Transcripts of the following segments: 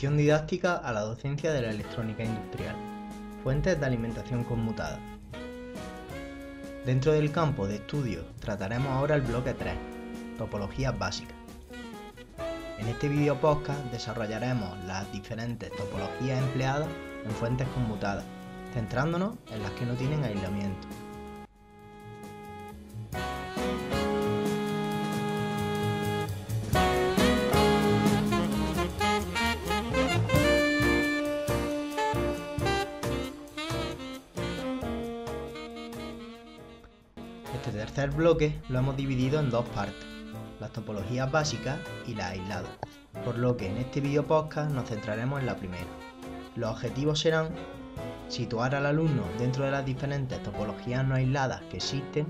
Didáctica a la docencia de la electrónica industrial. Fuentes de alimentación conmutada. Dentro del campo de estudio trataremos ahora el bloque 3, topologías básicas. En este video podcast desarrollaremos las diferentes topologías empleadas en fuentes conmutadas, centrándonos en las que no tienen aislamiento. Este tercer bloque lo hemos dividido en dos partes, las topologías básicas y las aisladas, por lo que en este video podcast nos centraremos en la primera. Los objetivos serán situar al alumno dentro de las diferentes topologías no aisladas que existen,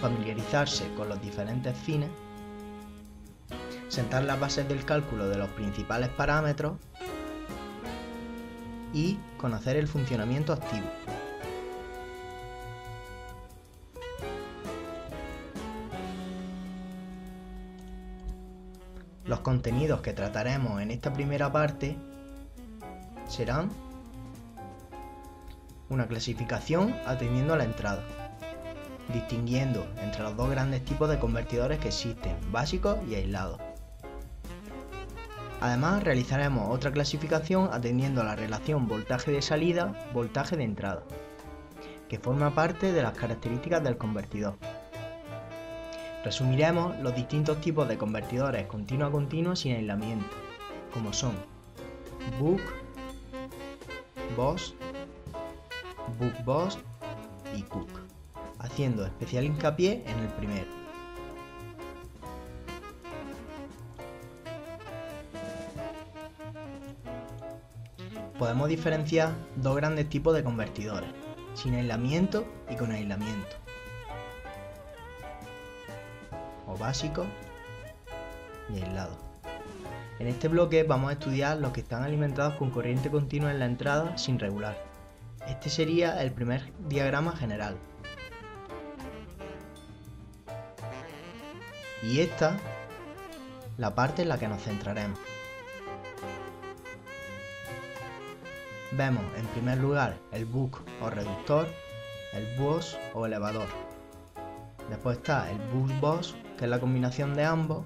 familiarizarse con los diferentes fines, sentar las bases del cálculo de los principales parámetros y conocer el funcionamiento activo. Contenidos que trataremos en esta primera parte serán una clasificación atendiendo a la entrada, distinguiendo entre los dos grandes tipos de convertidores que existen, básicos y aislados. Además, realizaremos otra clasificación atendiendo a la relación voltaje de salida-voltaje de entrada, que forma parte de las características del convertidor. Resumiremos los distintos tipos de convertidores continuo a continuo sin aislamiento, como son Book, Boss, Book Boss y Cook, haciendo especial hincapié en el primero. Podemos diferenciar dos grandes tipos de convertidores, sin aislamiento y con aislamiento. O básico y aislado. En este bloque vamos a estudiar los que están alimentados con corriente continua en la entrada sin regular. Este sería el primer diagrama general. Y esta, la parte en la que nos centraremos. Vemos en primer lugar el buc o reductor, el bus o elevador. Después está el bus boss que es la combinación de ambos,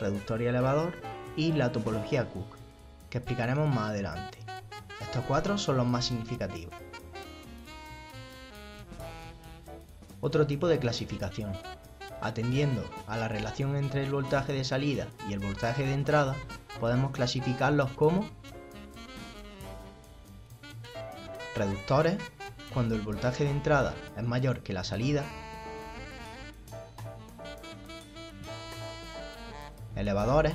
reductor y elevador, y la topología Cook, que explicaremos más adelante. Estos cuatro son los más significativos. Otro tipo de clasificación. Atendiendo a la relación entre el voltaje de salida y el voltaje de entrada, podemos clasificarlos como reductores, cuando el voltaje de entrada es mayor que la salida, elevadores,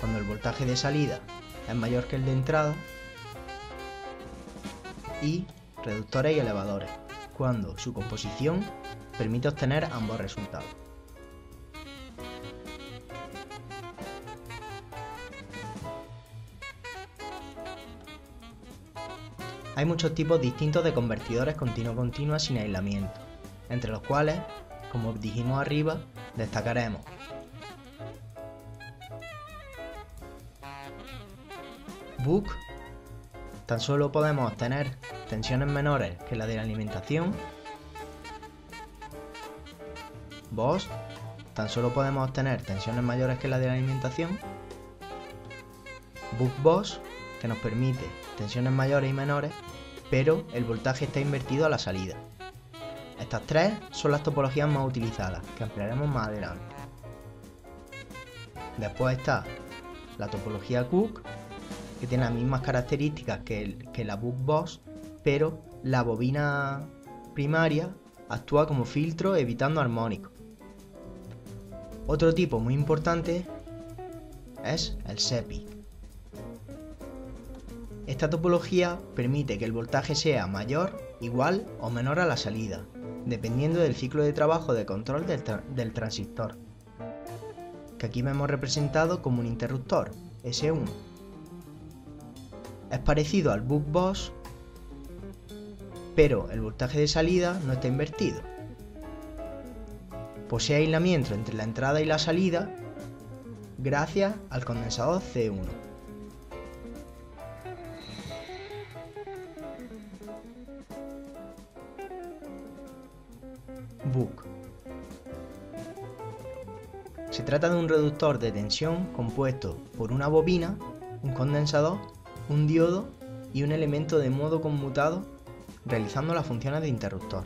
cuando el voltaje de salida es mayor que el de entrada, y reductores y elevadores, cuando su composición permite obtener ambos resultados. Hay muchos tipos distintos de convertidores continuo-continua sin aislamiento, entre los cuales, como dijimos arriba, destacaremos Book, tan solo podemos obtener tensiones menores que la de la alimentación. Boss, tan solo podemos obtener tensiones mayores que la de la alimentación. Book Boss, que nos permite tensiones mayores y menores, pero el voltaje está invertido a la salida. Estas tres son las topologías más utilizadas, que ampliaremos más adelante. Después está la topología Cook, que tiene las mismas características que, la Book Boss, pero la bobina primaria actúa como filtro evitando armónicos. Otro tipo muy importante es el SEPI. Esta topología permite que el voltaje sea mayor, igual o menor a la salida, dependiendo del ciclo de trabajo de control del, del transistor, que aquí vemos representado como un interruptor, S1. Es parecido al Book Boss, pero el voltaje de salida no está invertido. Posee aislamiento entre la entrada y la salida gracias al condensador C1. Book. Se trata de un reductor de tensión compuesto por una bobina, un condensador, un diodo y un elemento de modo conmutado realizando las funciones de interruptor,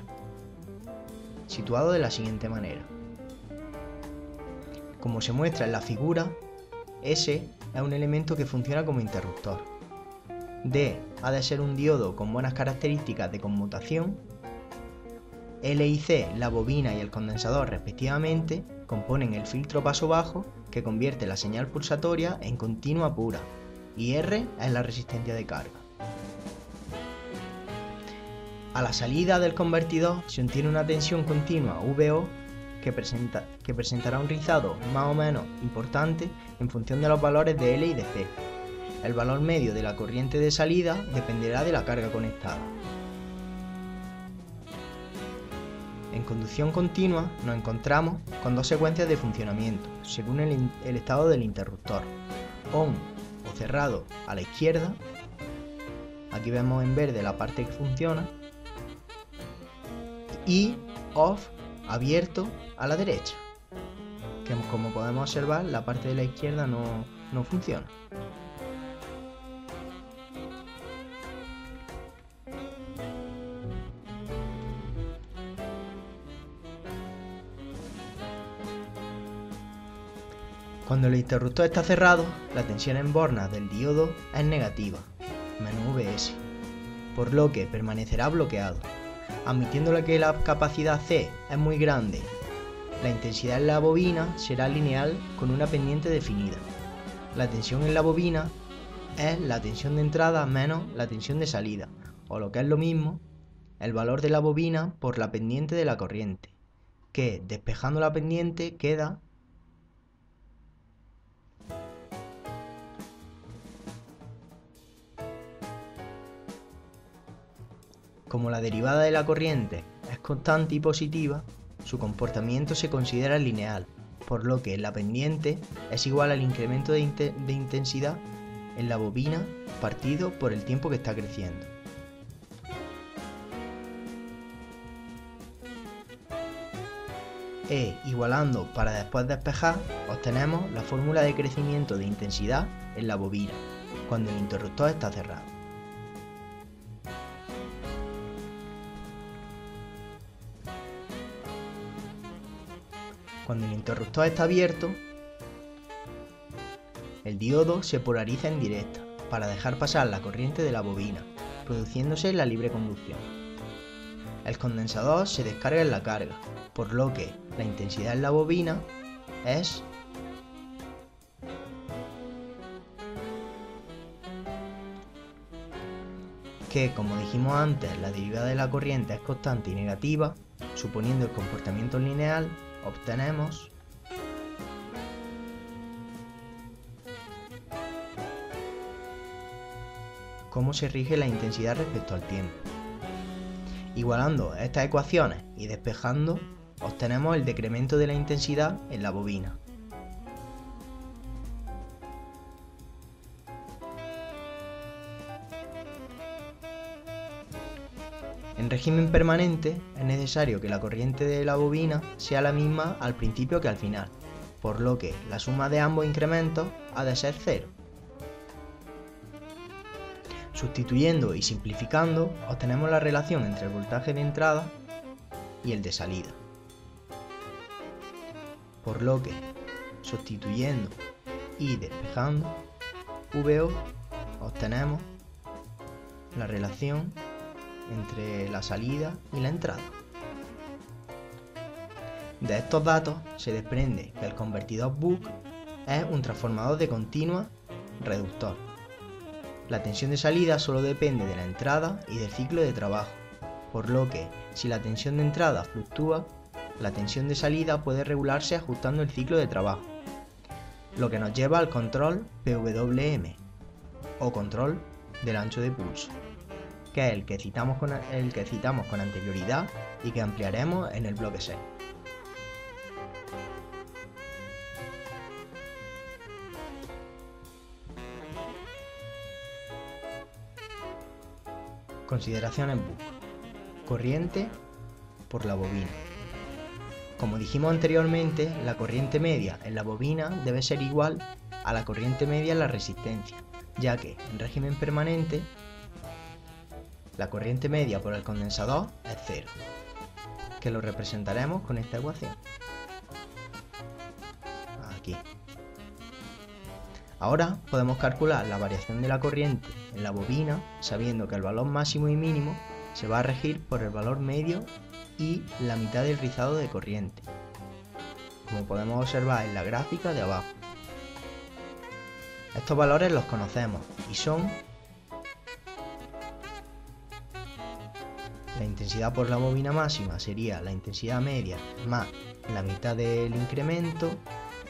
situado de la siguiente manera. Como se muestra en la figura, S es un elemento que funciona como interruptor. D ha de ser un diodo con buenas características de conmutación. L y C, la bobina y el condensador respectivamente, componen el filtro paso bajo que convierte la señal pulsatoria en continua pura. Y R es la resistencia de carga. A la salida del convertidor se obtiene una tensión continua VO que, presenta, que presentará un rizado más o menos importante en función de los valores de L y de C. El valor medio de la corriente de salida dependerá de la carga conectada. En conducción continua nos encontramos con dos secuencias de funcionamiento, según el, el estado del interruptor. ON cerrado a la izquierda, aquí vemos en verde la parte que funciona, y off abierto a la derecha. Que como podemos observar, la parte de la izquierda no, no funciona. Cuando el interruptor está cerrado, la tensión en bornas del diodo es negativa, menos Vs, por lo que permanecerá bloqueado admitiéndole que la capacidad C es muy grande. La intensidad en la bobina será lineal con una pendiente definida. La tensión en la bobina es la tensión de entrada menos la tensión de salida, o lo que es lo mismo, el valor de la bobina por la pendiente de la corriente, que despejando la pendiente queda Como la derivada de la corriente es constante y positiva, su comportamiento se considera lineal, por lo que la pendiente es igual al incremento de, intensidad en la bobina partido por el tiempo que está creciendo. E igualando para después despejar, obtenemos la fórmula de crecimiento de intensidad en la bobina, cuando el interruptor está cerrado. Cuando el interruptor está abierto, el diodo se polariza en directa para dejar pasar la corriente de la bobina, produciéndose la libre conducción. El condensador se descarga en la carga, por lo que la intensidad en la bobina es que, como dijimos antes, la derivada de la corriente es constante y negativa, suponiendo el comportamiento lineal, obtenemos cómo se rige la intensidad respecto al tiempo. Igualando estas ecuaciones y despejando, obtenemos el decremento de la intensidad en la bobina. En régimen permanente es necesario que la corriente de la bobina sea la misma al principio que al final, por lo que la suma de ambos incrementos ha de ser cero. Sustituyendo y simplificando, obtenemos la relación entre el voltaje de entrada y el de salida. Por lo que, sustituyendo y despejando, VO obtenemos la relación entre la salida y la entrada. De estos datos se desprende que el convertidor Book es un transformador de continua reductor. La tensión de salida solo depende de la entrada y del ciclo de trabajo, por lo que si la tensión de entrada fluctúa, la tensión de salida puede regularse ajustando el ciclo de trabajo, lo que nos lleva al control PWM o control del ancho de pulso que es el que citamos con, el que citamos con anterioridad y que ampliaremos en el bloque 6. Consideraciones book. Corriente por la bobina. Como dijimos anteriormente, la corriente media en la bobina debe ser igual a la corriente media en la resistencia, ya que en régimen permanente la corriente media por el condensador es cero, que lo representaremos con esta ecuación. Aquí. Ahora podemos calcular la variación de la corriente en la bobina sabiendo que el valor máximo y mínimo se va a regir por el valor medio y la mitad del rizado de corriente, como podemos observar en la gráfica de abajo. Estos valores los conocemos y son la intensidad por la bobina máxima sería la intensidad media más la mitad del incremento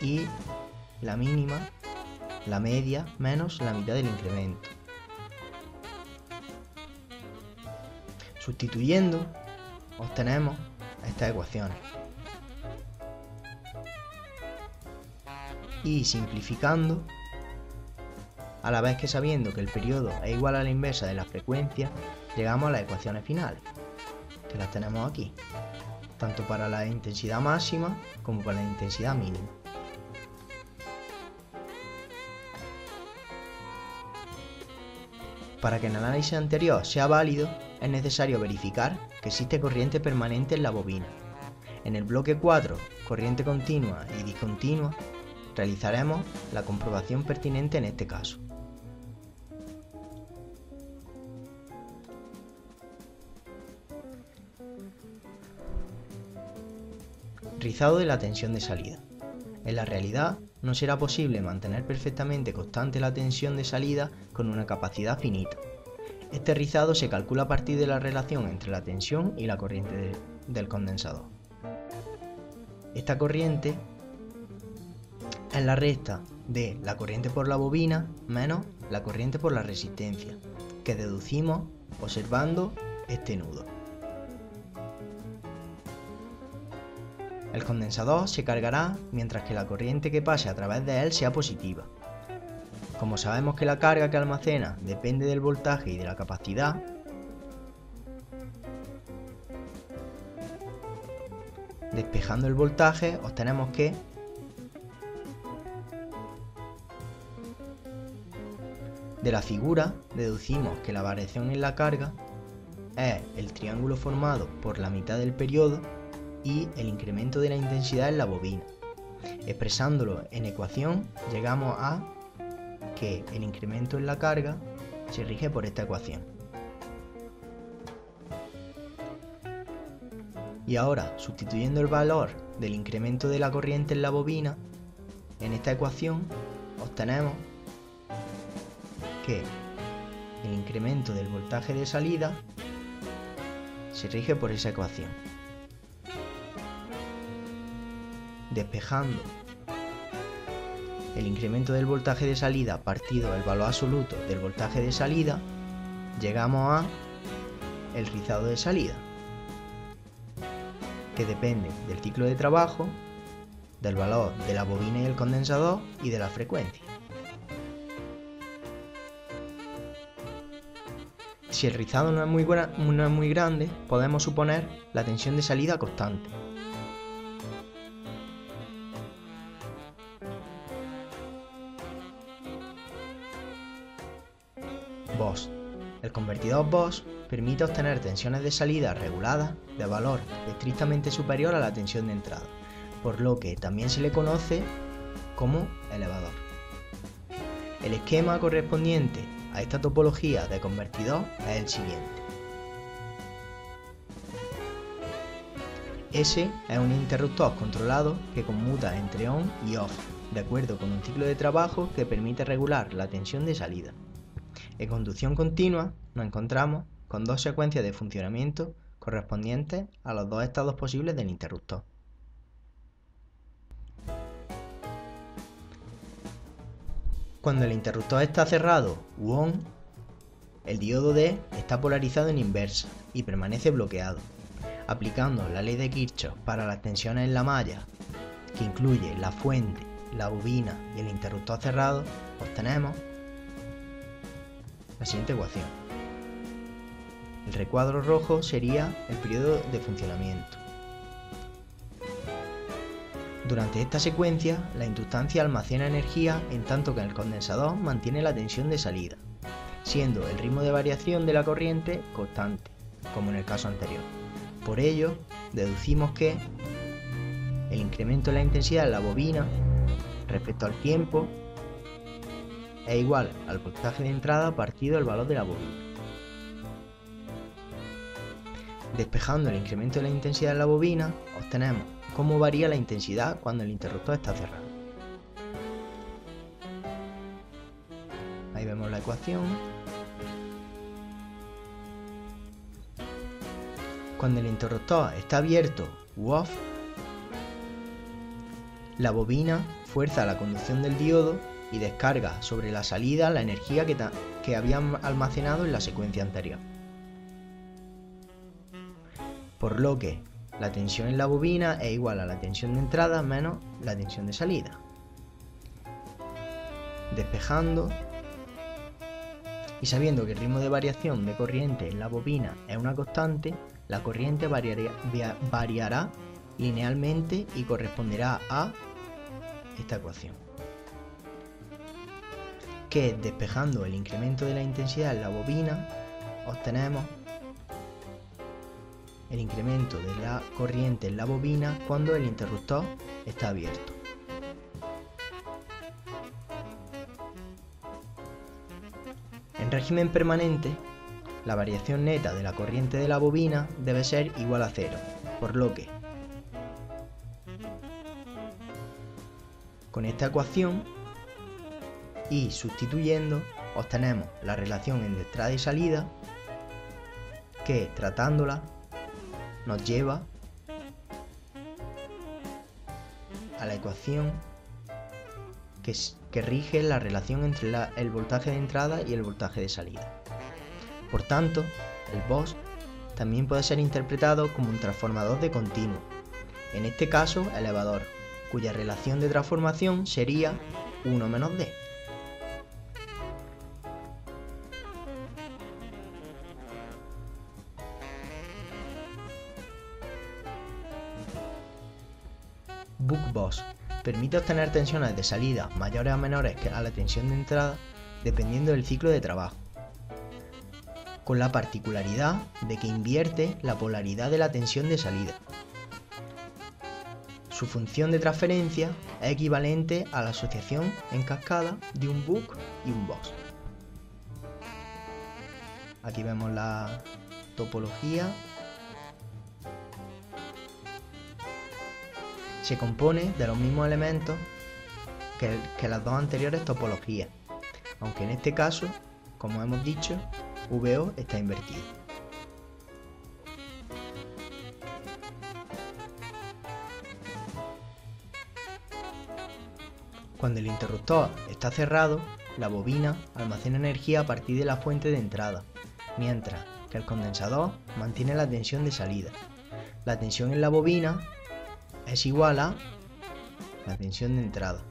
y la mínima la media menos la mitad del incremento. Sustituyendo, obtenemos estas ecuaciones. Y simplificando, a la vez que sabiendo que el periodo es igual a la inversa de la frecuencia, llegamos a las ecuaciones finales, que las tenemos aquí, tanto para la intensidad máxima como para la intensidad mínima. Para que el análisis anterior sea válido, es necesario verificar que existe corriente permanente en la bobina. En el bloque 4, corriente continua y discontinua, realizaremos la comprobación pertinente en este caso. Rizado de la tensión de salida. En la realidad, no será posible mantener perfectamente constante la tensión de salida con una capacidad finita. Este rizado se calcula a partir de la relación entre la tensión y la corriente del condensador. Esta corriente es la recta de la corriente por la bobina menos la corriente por la resistencia, que deducimos observando este nudo. El condensador se cargará mientras que la corriente que pase a través de él sea positiva. Como sabemos que la carga que almacena depende del voltaje y de la capacidad, despejando el voltaje obtenemos que de la figura deducimos que la variación en la carga es el triángulo formado por la mitad del periodo y el incremento de la intensidad en la bobina. Expresándolo en ecuación, llegamos a que el incremento en la carga se rige por esta ecuación. Y ahora, sustituyendo el valor del incremento de la corriente en la bobina, en esta ecuación obtenemos que el incremento del voltaje de salida se rige por esa ecuación. Despejando el incremento del voltaje de salida partido el valor absoluto del voltaje de salida, llegamos a el rizado de salida, que depende del ciclo de trabajo, del valor de la bobina y el condensador y de la frecuencia. Si el rizado no es muy, no es muy grande, podemos suponer la tensión de salida constante. El convertidor BOS permite obtener tensiones de salida reguladas de valor estrictamente superior a la tensión de entrada, por lo que también se le conoce como elevador. El esquema correspondiente a esta topología de convertidor es el siguiente. S es un interruptor controlado que conmuta entre on y off, de acuerdo con un ciclo de trabajo que permite regular la tensión de salida. En conducción continua nos encontramos con dos secuencias de funcionamiento correspondientes a los dos estados posibles del interruptor. Cuando el interruptor está cerrado u on, el diodo D está polarizado en inversa y permanece bloqueado. Aplicando la ley de Kirchhoff para las tensiones en la malla, que incluye la fuente, la bobina y el interruptor cerrado, obtenemos la siguiente ecuación. El recuadro rojo sería el periodo de funcionamiento. Durante esta secuencia, la inductancia almacena energía en tanto que el condensador mantiene la tensión de salida, siendo el ritmo de variación de la corriente constante, como en el caso anterior. Por ello, deducimos que el incremento de la intensidad de la bobina respecto al tiempo es igual al voltaje de entrada partido el valor de la bobina. Despejando el incremento de la intensidad de la bobina, obtenemos cómo varía la intensidad cuando el interruptor está cerrado. Ahí vemos la ecuación. Cuando el interruptor está abierto u off, la bobina fuerza la conducción del diodo y descarga sobre la salida la energía que, que había almacenado en la secuencia anterior. Por lo que la tensión en la bobina es igual a la tensión de entrada menos la tensión de salida. Despejando y sabiendo que el ritmo de variación de corriente en la bobina es una constante, la corriente variará linealmente y corresponderá a esta ecuación. Que despejando el incremento de la intensidad en la bobina, obtenemos el incremento de la corriente en la bobina cuando el interruptor está abierto. En régimen permanente, la variación neta de la corriente de la bobina debe ser igual a cero, por lo que con esta ecuación y sustituyendo obtenemos la relación entre entrada y salida que tratándola nos lleva a la ecuación que, rige la relación entre el voltaje de entrada y el voltaje de salida. Por tanto, el VOS también puede ser interpretado como un transformador de continuo, en este caso elevador, cuya relación de transformación sería 1 menos D. permite obtener tensiones de salida mayores o menores que a la tensión de entrada dependiendo del ciclo de trabajo, con la particularidad de que invierte la polaridad de la tensión de salida. Su función de transferencia es equivalente a la asociación en cascada de un book y un boss. Aquí vemos la topología se compone de los mismos elementos que, las dos anteriores topologías, aunque en este caso, como hemos dicho, VO está invertido. Cuando el interruptor está cerrado, la bobina almacena energía a partir de la fuente de entrada, mientras que el condensador mantiene la tensión de salida. La tensión en la bobina es igual a la tensión de entrada.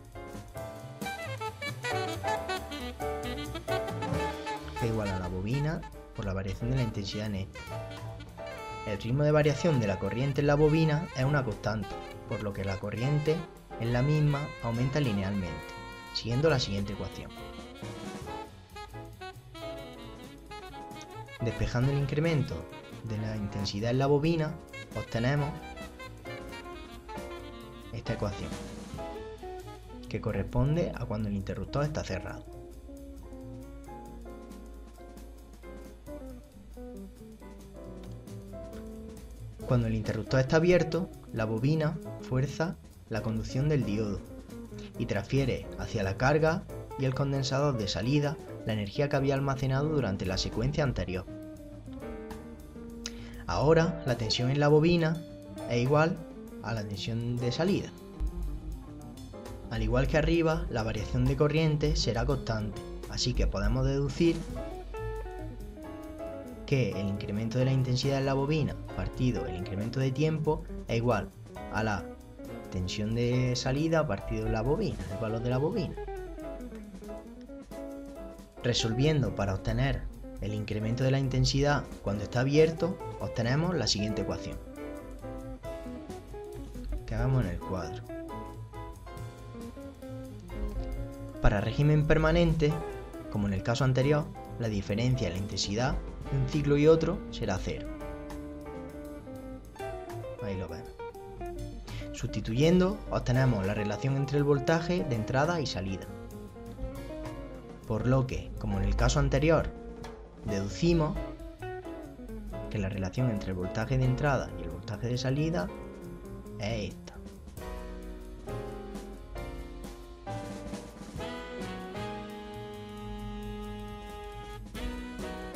Que igual a la bobina por la variación de la intensidad neta. El ritmo de variación de la corriente en la bobina es una constante, por lo que la corriente en la misma aumenta linealmente, siguiendo la siguiente ecuación. Despejando el incremento de la intensidad en la bobina, obtenemos esta ecuación, que corresponde a cuando el interruptor está cerrado. Cuando el interruptor está abierto, la bobina fuerza la conducción del diodo y transfiere hacia la carga y el condensador de salida la energía que había almacenado durante la secuencia anterior. Ahora la tensión en la bobina es igual a la tensión de salida. Al igual que arriba, la variación de corriente será constante, así que podemos deducir que el incremento de la intensidad en la bobina partido el incremento de tiempo es igual a la tensión de salida partido la bobina, el valor de la bobina. Resolviendo para obtener el incremento de la intensidad cuando está abierto, obtenemos la siguiente ecuación. Hagamos en el cuadro. Para régimen permanente, como en el caso anterior, la diferencia en la intensidad de un ciclo y otro será cero. Ahí lo vemos. Sustituyendo, obtenemos la relación entre el voltaje de entrada y salida. Por lo que, como en el caso anterior, deducimos que la relación entre el voltaje de entrada y el voltaje de salida es esta.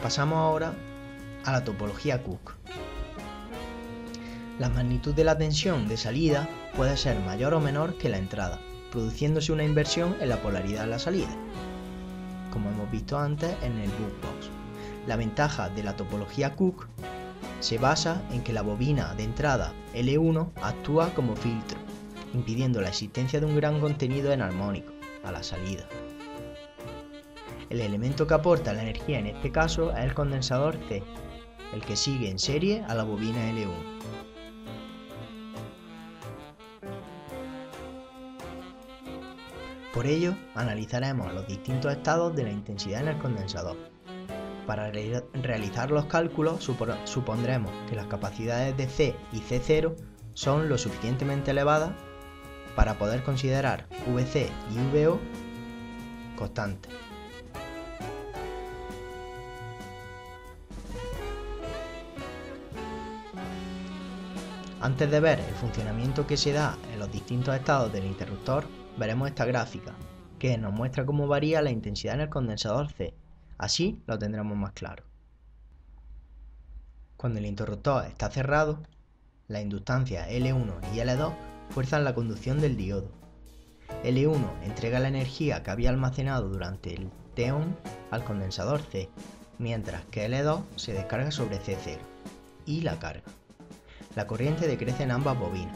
Pasamos ahora a la topología Cook. La magnitud de la tensión de salida puede ser mayor o menor que la entrada, produciéndose una inversión en la polaridad de la salida, como hemos visto antes en el bookbox. La ventaja de la topología Cook se basa en que la bobina de entrada L1 actúa como filtro, impidiendo la existencia de un gran contenido enarmónico a la salida. El elemento que aporta la energía en este caso es el condensador C, el que sigue en serie a la bobina L1. Por ello, analizaremos los distintos estados de la intensidad en el condensador. Para realizar los cálculos supondremos que las capacidades de C y C0 son lo suficientemente elevadas para poder considerar VC y VO constantes. Antes de ver el funcionamiento que se da en los distintos estados del interruptor, veremos esta gráfica, que nos muestra cómo varía la intensidad en el condensador C Así lo tendremos más claro. Cuando el interruptor está cerrado, la inductancia L1 y L2 fuerzan la conducción del diodo. L1 entrega la energía que había almacenado durante el T-on al condensador C, mientras que L2 se descarga sobre C0 y la carga. La corriente decrece en ambas bobinas.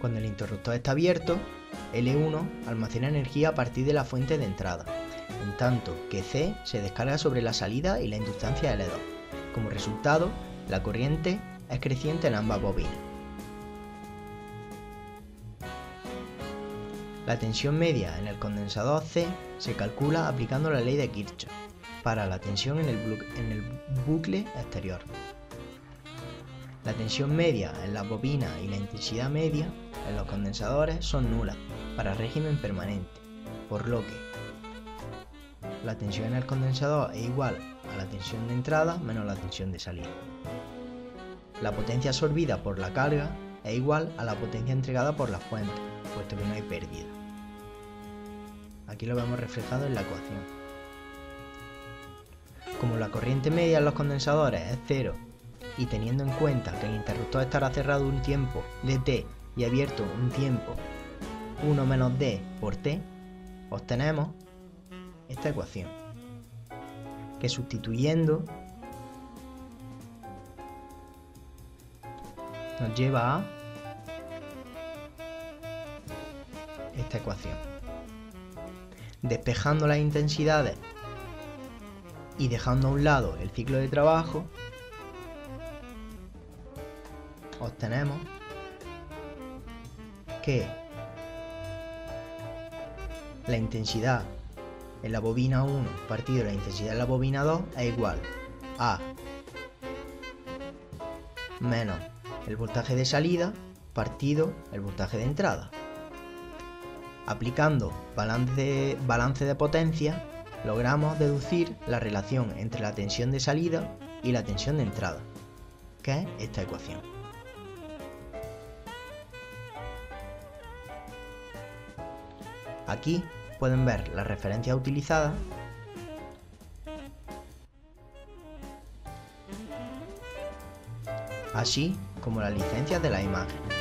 Cuando el interruptor está abierto, L1 almacena energía a partir de la fuente de entrada, en tanto que C se descarga sobre la salida y la inductancia L2. Como resultado, la corriente es creciente en ambas bobinas. La tensión media en el condensador C se calcula aplicando la ley de Kirchhoff para la tensión en el, bucle exterior. La tensión media en la bobina y la intensidad media en los condensadores son nulas para régimen permanente, por lo que la tensión en el condensador es igual a la tensión de entrada menos la tensión de salida. La potencia absorbida por la carga es igual a la potencia entregada por la fuente, puesto que no hay pérdida. Aquí lo vemos reflejado en la ecuación. Como la corriente media en los condensadores es cero y teniendo en cuenta que el interruptor estará cerrado un tiempo de t y abierto un tiempo 1 menos d por t, obtenemos esta ecuación, que sustituyendo nos lleva a esta ecuación. Despejando las intensidades y dejando a un lado el ciclo de trabajo, obtenemos que la intensidad en la bobina 1 partido la intensidad en la bobina 2 es igual a menos el voltaje de salida partido el voltaje de entrada. Aplicando balance balance de potencia, logramos deducir la relación entre la tensión de salida y la tensión de entrada, que es esta ecuación. Aquí pueden ver las referencias utilizadas así como las licencias de la imagen.